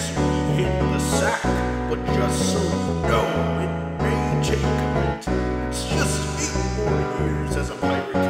gets me we hit the sack. But just so you know, it may take a bit. It's just eight more years as a pirate.